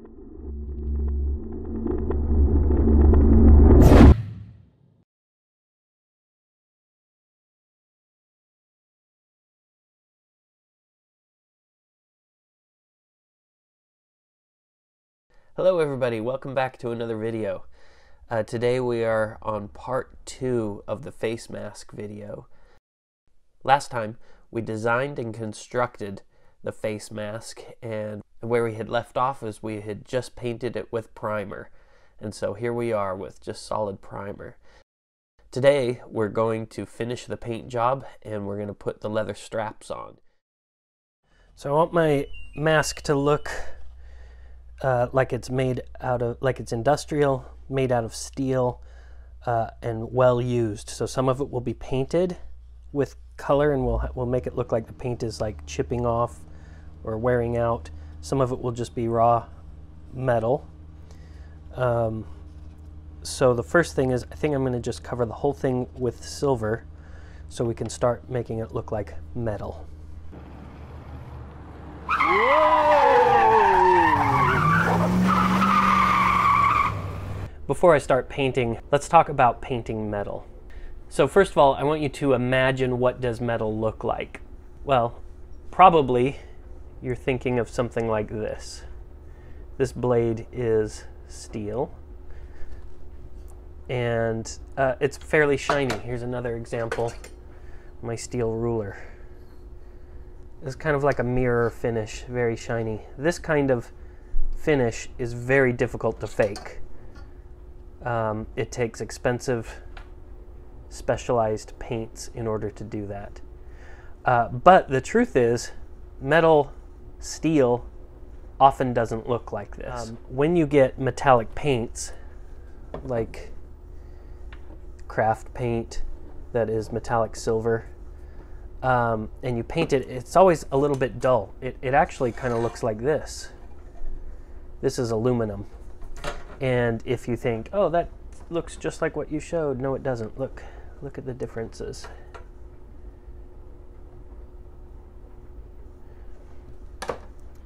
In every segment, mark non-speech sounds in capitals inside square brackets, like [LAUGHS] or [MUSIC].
Hello everybody, welcome back to another video. Uh, today we are on part two of the face mask video. Last time we designed and constructed the face mask and where we had left off is we had just painted it with primer. And so here we are with just solid primer. Today we're going to finish the paint job and we're going to put the leather straps on. So I want my mask to look uh, like it's made out of like it's industrial, made out of steel, uh, and well used. So some of it will be painted with color, and we'll we'll make it look like the paint is like chipping off or wearing out. Some of it will just be raw metal. Um, so the first thing is I think I'm going to just cover the whole thing with silver so we can start making it look like metal. Before I start painting, let's talk about painting metal. So first of all, I want you to imagine what does metal look like. Well, probably you're thinking of something like this. This blade is steel and uh, it's fairly shiny. Here's another example, my steel ruler. It's kind of like a mirror finish, very shiny. This kind of finish is very difficult to fake. Um, it takes expensive, specialized paints in order to do that. Uh, but the truth is, metal, steel often doesn't look like this. Um, when you get metallic paints, like craft paint that is metallic silver, um, and you paint it, it's always a little bit dull. It, it actually kind of looks like this. This is aluminum. And if you think, oh, that looks just like what you showed, no, it doesn't. Look, look at the differences.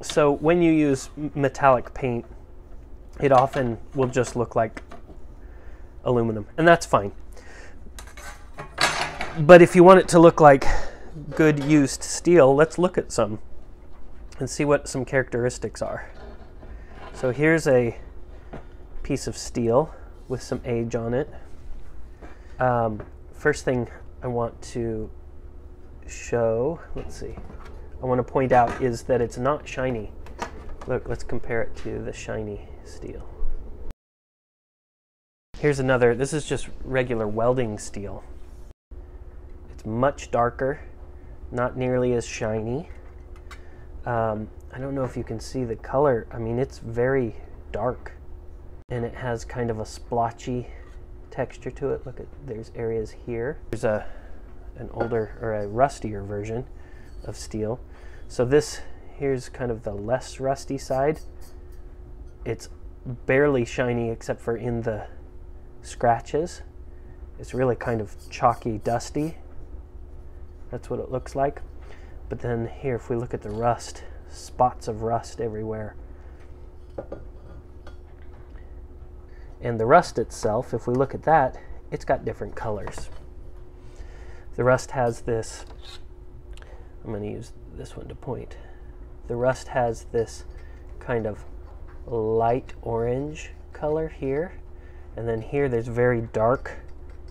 So when you use metallic paint, it often will just look like aluminum, and that's fine. But if you want it to look like good used steel, let's look at some and see what some characteristics are. So here's a piece of steel with some age on it. Um, first thing I want to show, let's see, I want to point out is that it's not shiny. Look, let's compare it to the shiny steel. Here's another, this is just regular welding steel. It's much darker, not nearly as shiny. Um, I don't know if you can see the color. I mean, it's very dark and it has kind of a splotchy texture to it. Look at there's areas here. There's a an older or a rustier version of steel. So this here's kind of the less rusty side. It's barely shiny except for in the scratches. It's really kind of chalky, dusty. That's what it looks like. But then here, if we look at the rust, spots of rust everywhere. And the rust itself, if we look at that, it's got different colors. The rust has this, I'm going to use this one to point. The rust has this kind of light orange color here. And then here there's very dark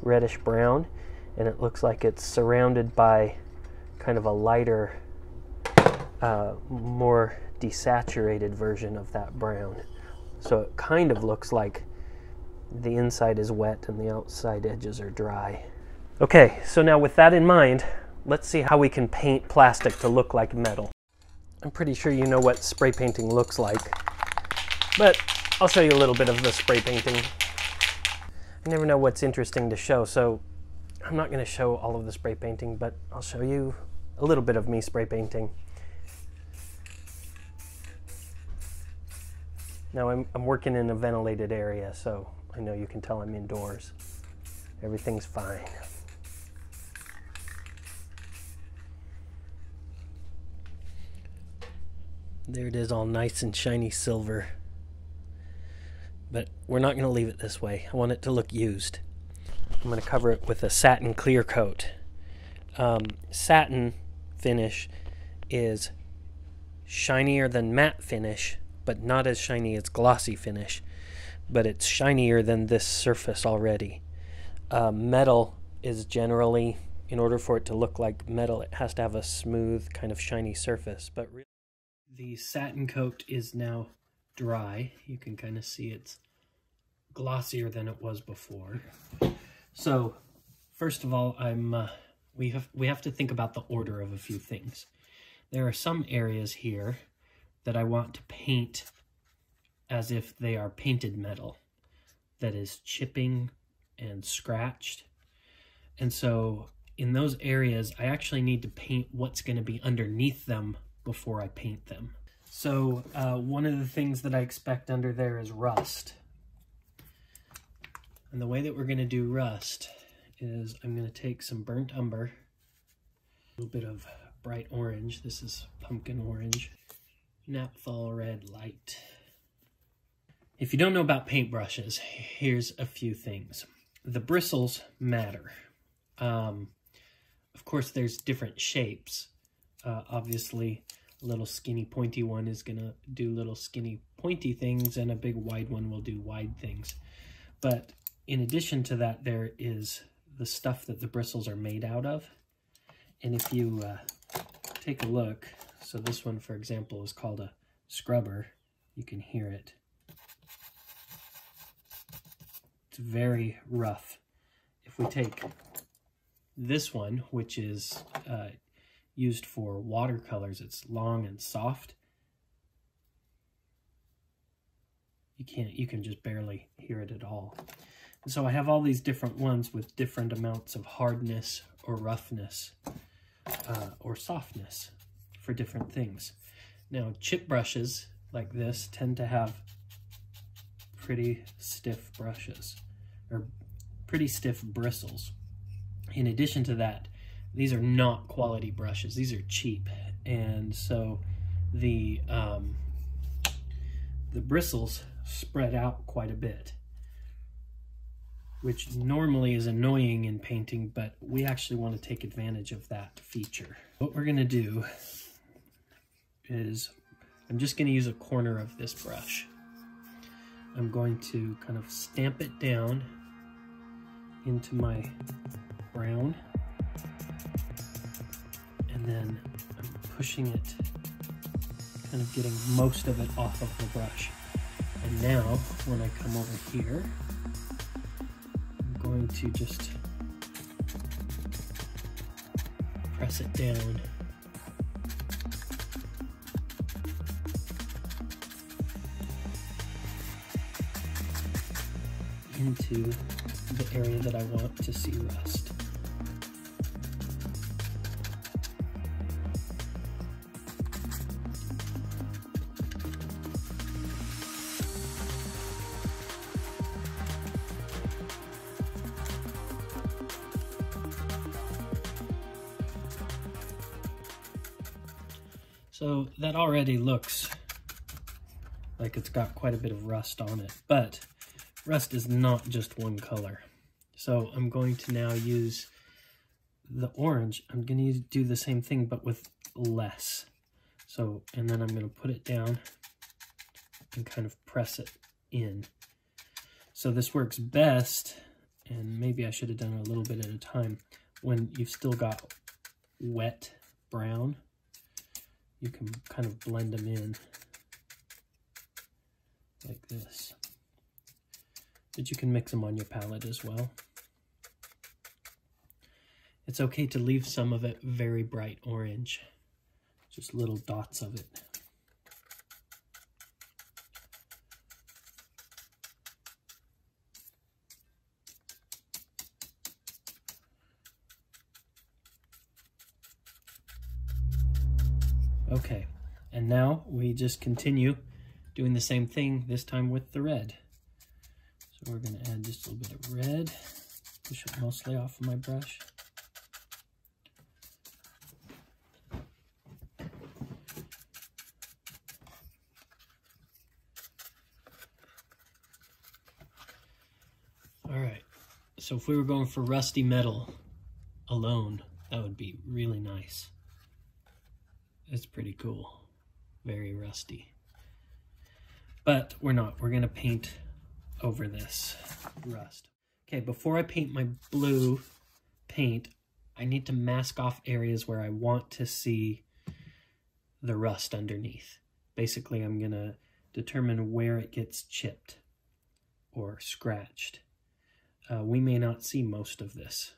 reddish brown. And it looks like it's surrounded by kind of a lighter, uh, more desaturated version of that brown. So it kind of looks like the inside is wet and the outside edges are dry. Okay, so now with that in mind, let's see how we can paint plastic to look like metal. I'm pretty sure you know what spray painting looks like, but I'll show you a little bit of the spray painting. I never know what's interesting to show, so I'm not going to show all of the spray painting, but I'll show you a little bit of me spray painting. Now I'm, I'm working in a ventilated area, so I know you can tell I'm indoors. Everything's fine. There it is all nice and shiny silver. but we're not going to leave it this way. I want it to look used. I'm going to cover it with a satin clear coat. Um, satin finish is shinier than matte finish, but not as shiny as glossy finish. But it's shinier than this surface already. Uh, metal is generally, in order for it to look like metal, it has to have a smooth, kind of shiny surface. But the satin coat is now dry. You can kind of see it's glossier than it was before. So, first of all, I'm uh, we have we have to think about the order of a few things. There are some areas here that I want to paint as if they are painted metal that is chipping and scratched. And so in those areas, I actually need to paint what's going to be underneath them before I paint them. So uh, one of the things that I expect under there is rust. And the way that we're going to do rust is I'm going to take some burnt umber, a little bit of bright orange. This is pumpkin orange. Naphthol red light. If you don't know about paintbrushes, here's a few things. The bristles matter. Um, of course, there's different shapes. Uh, obviously, a little skinny pointy one is going to do little skinny pointy things, and a big wide one will do wide things. But in addition to that, there is the stuff that the bristles are made out of. And if you uh, take a look, so this one, for example, is called a scrubber. You can hear it. It's very rough. If we take this one, which is uh, used for watercolors, it's long and soft. You can't, you can just barely hear it at all. And so I have all these different ones with different amounts of hardness or roughness uh, or softness for different things. Now, chip brushes like this tend to have pretty stiff brushes or pretty stiff bristles. In addition to that, these are not quality brushes. These are cheap. And so the, um, the bristles spread out quite a bit which normally is annoying in painting, but we actually want to take advantage of that feature. What we're going to do is I'm just going to use a corner of this brush. I'm going to kind of stamp it down into my brown and then I'm pushing it, kind of getting most of it off of the brush. And now when I come over here, I'm going to just press it down. into the area that I want to see rust. Already looks like it's got quite a bit of rust on it, but rust is not just one color. So I'm going to now use the orange. I'm going to do the same thing, but with less. So, and then I'm going to put it down and kind of press it in. So this works best, and maybe I should have done it a little bit at a time, when you've still got wet brown you can kind of blend them in like this. But you can mix them on your palette as well. It's okay to leave some of it very bright orange, just little dots of it. Okay, and now we just continue doing the same thing, this time with the red. So we're gonna add just a little bit of red, push it mostly off of my brush. All right, so if we were going for rusty metal alone, that would be really nice. It's pretty cool. Very rusty. But we're not. We're going to paint over this rust. Okay, before I paint my blue paint, I need to mask off areas where I want to see the rust underneath. Basically, I'm going to determine where it gets chipped or scratched. Uh, we may not see most of this.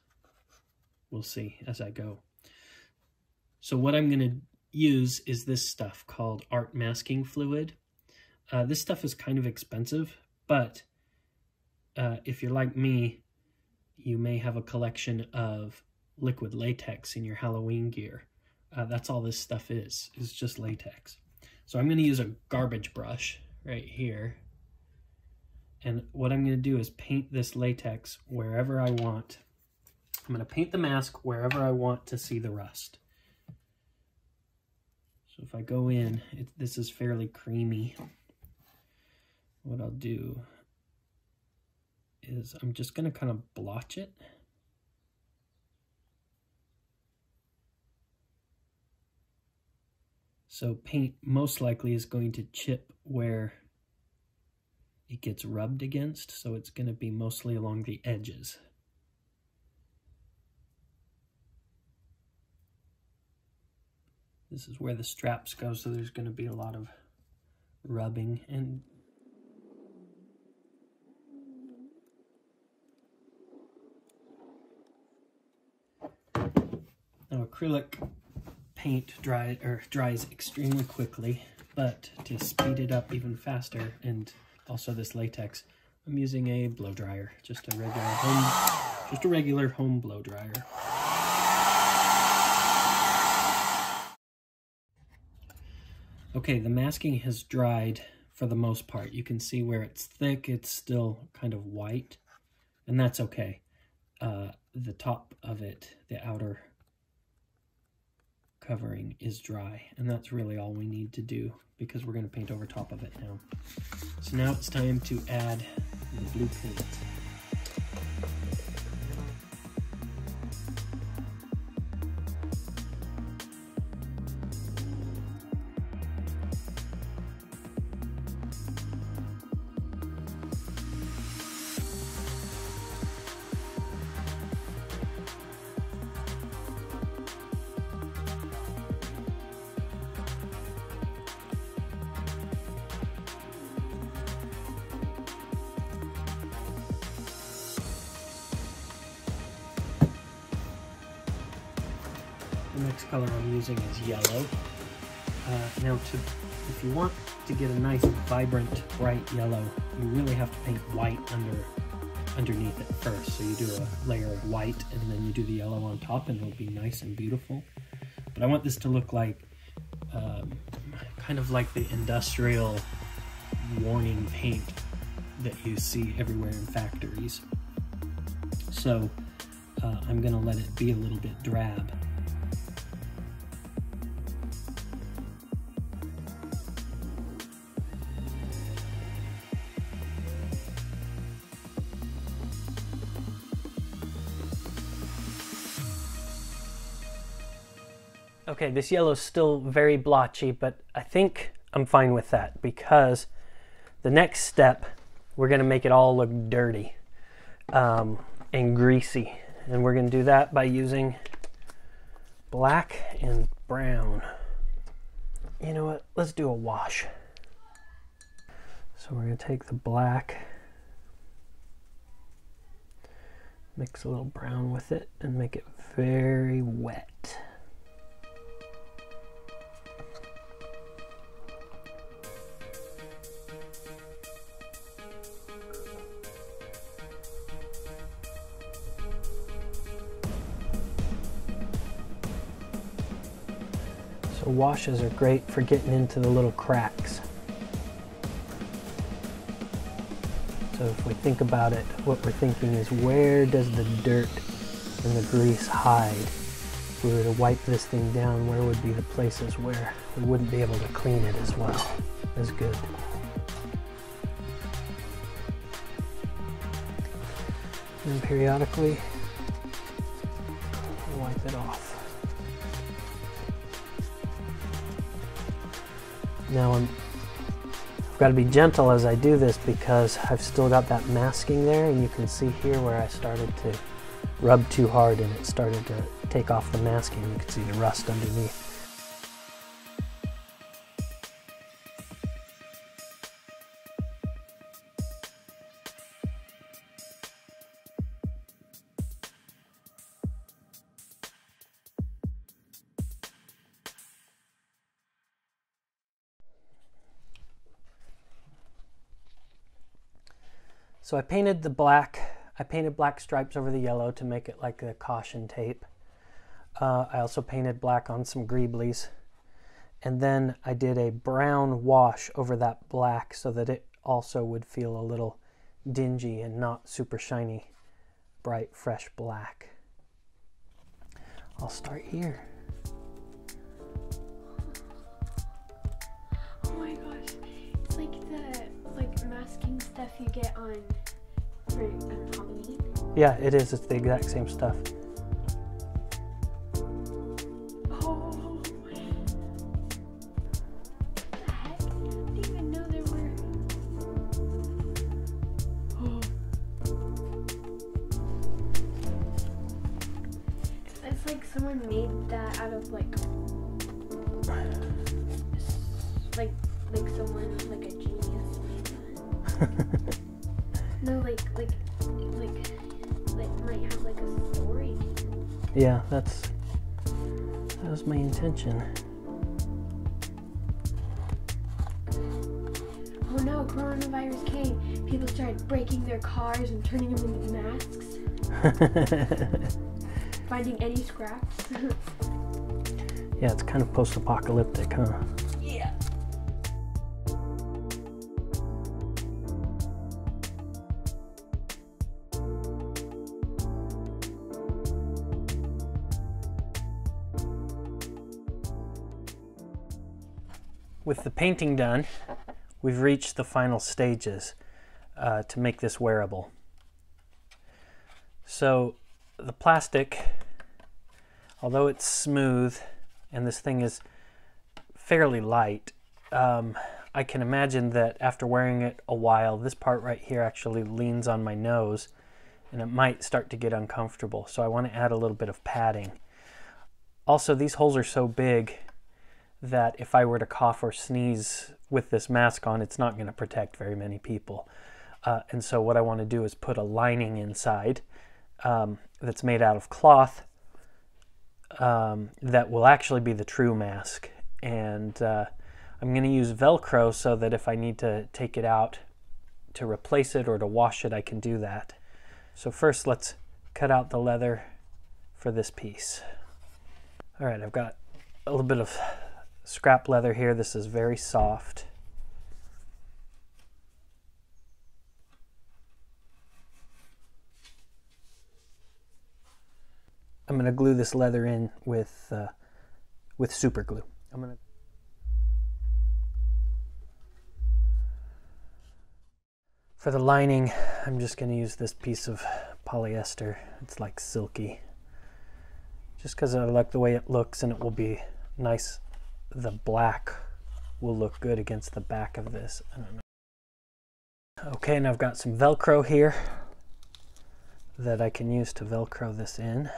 We'll see as I go. So what I'm going to use is this stuff called art masking fluid. Uh, this stuff is kind of expensive, but uh, if you're like me, you may have a collection of liquid latex in your Halloween gear. Uh, that's all this stuff is, is just latex. So I'm going to use a garbage brush right here. And what I'm going to do is paint this latex wherever I want. I'm going to paint the mask wherever I want to see the rust. If I go in, it, this is fairly creamy. What I'll do is I'm just going to kind of blotch it. So paint most likely is going to chip where it gets rubbed against, so it's going to be mostly along the edges. This is where the straps go, so there's going to be a lot of rubbing and Now acrylic paint dry, or dries extremely quickly, but to speed it up even faster, and also this latex, I'm using a blow dryer, just a regular home, just a regular home blow dryer. Okay, the masking has dried for the most part. You can see where it's thick, it's still kind of white, and that's okay. Uh, the top of it, the outer covering is dry. And that's really all we need to do because we're going to paint over top of it now. So now it's time to add the blue paint. The next color I'm using is yellow. Uh, now, to if you want to get a nice, vibrant, bright yellow, you really have to paint white under underneath it first. So you do a layer of white, and then you do the yellow on top, and it'll be nice and beautiful. But I want this to look like, um, kind of like the industrial warning paint that you see everywhere in factories. So uh, I'm gonna let it be a little bit drab. Okay, this yellow is still very blotchy, but I think I'm fine with that because the next step, we're gonna make it all look dirty um, and greasy. And we're gonna do that by using black and brown. You know what, let's do a wash. So we're gonna take the black, mix a little brown with it and make it very wet. So washes are great for getting into the little cracks. So if we think about it, what we're thinking is where does the dirt and the grease hide? If we were to wipe this thing down, where would be the places where we wouldn't be able to clean it as well as good? And periodically Now I'm I've got to be gentle as I do this because I've still got that masking there and you can see here where I started to rub too hard and it started to take off the masking. You can see the rust underneath. So I painted the black, I painted black stripes over the yellow to make it like a caution tape. Uh, I also painted black on some greeblies. And then I did a brown wash over that black so that it also would feel a little dingy and not super shiny, bright, fresh black. I'll start here. Stuff you get on for um, Halloween. Yeah, it is. It's the exact same stuff. No, like, like, like, like might have like a story. Yeah, that's that was my intention. Oh no, coronavirus came. People started breaking their cars and turning them into masks, [LAUGHS] finding any scraps. [LAUGHS] yeah, it's kind of post-apocalyptic, huh? With the painting done, we've reached the final stages uh, to make this wearable. So the plastic, although it's smooth and this thing is fairly light, um, I can imagine that after wearing it a while, this part right here actually leans on my nose and it might start to get uncomfortable. So I want to add a little bit of padding. Also, these holes are so big that if I were to cough or sneeze with this mask on, it's not going to protect very many people. Uh, and so what I want to do is put a lining inside um, that's made out of cloth um, that will actually be the true mask. And uh, I'm going to use Velcro so that if I need to take it out to replace it or to wash it, I can do that. So first let's cut out the leather for this piece. All right, I've got a little bit of scrap leather here. This is very soft. I'm going to glue this leather in with uh, with super glue. I'm going to For the lining, I'm just going to use this piece of polyester. It's like silky. Just because I like the way it looks and it will be nice the black will look good against the back of this. Okay, and I've got some Velcro here that I can use to Velcro this in.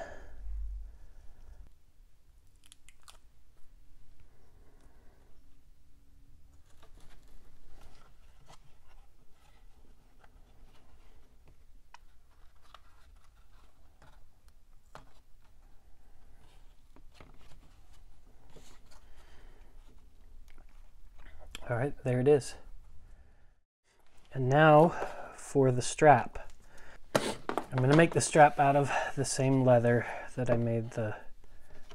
All right, there it is. And now for the strap. I'm going to make the strap out of the same leather that I made the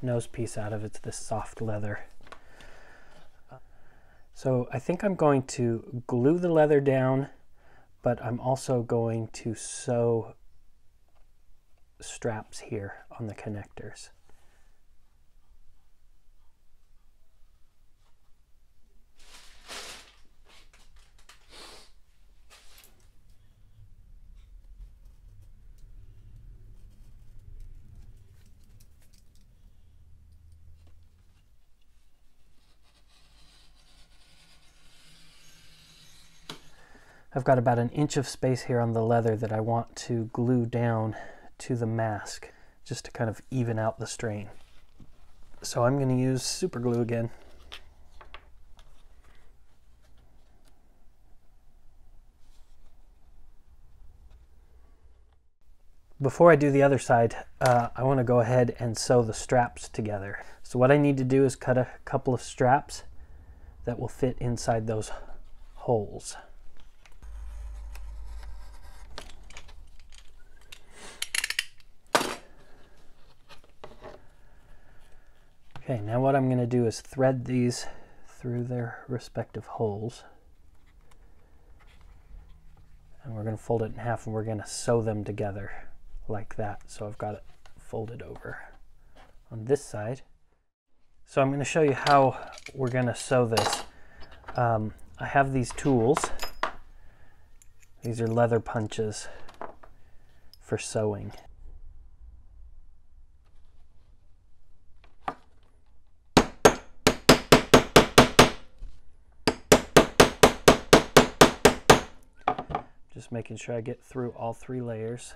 nose piece out of. It's this soft leather. So I think I'm going to glue the leather down, but I'm also going to sew straps here on the connectors. I've got about an inch of space here on the leather that I want to glue down to the mask just to kind of even out the strain. So I'm going to use super glue again. Before I do the other side, uh, I want to go ahead and sew the straps together. So what I need to do is cut a couple of straps that will fit inside those holes. Okay, now what I'm going to do is thread these through their respective holes. And we're going to fold it in half and we're going to sew them together like that. So I've got it folded over on this side. So I'm going to show you how we're going to sew this. Um, I have these tools. These are leather punches for sewing. Making sure I get through all three layers.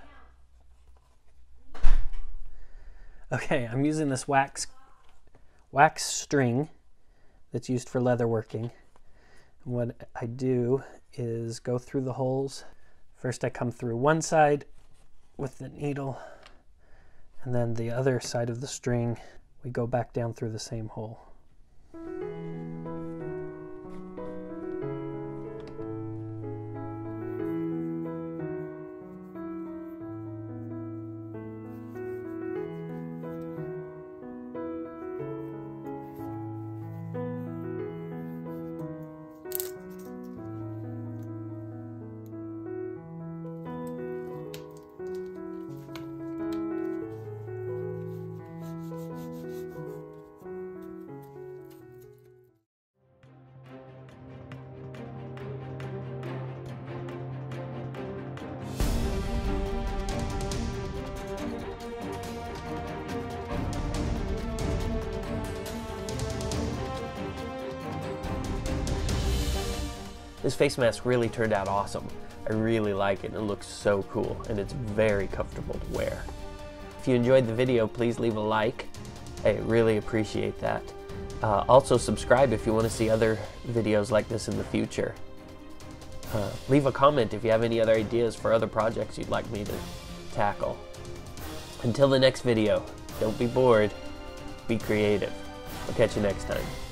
Okay, I'm using this wax wax string that's used for leather working. And what I do is go through the holes. First I come through one side with the needle and then the other side of the string we go back down through the same hole. This face mask really turned out awesome. I really like it. It looks so cool and it's very comfortable to wear. If you enjoyed the video, please leave a like. I really appreciate that. Uh, also subscribe if you want to see other videos like this in the future. Uh, leave a comment if you have any other ideas for other projects you'd like me to tackle. Until the next video, don't be bored, be creative. I'll catch you next time.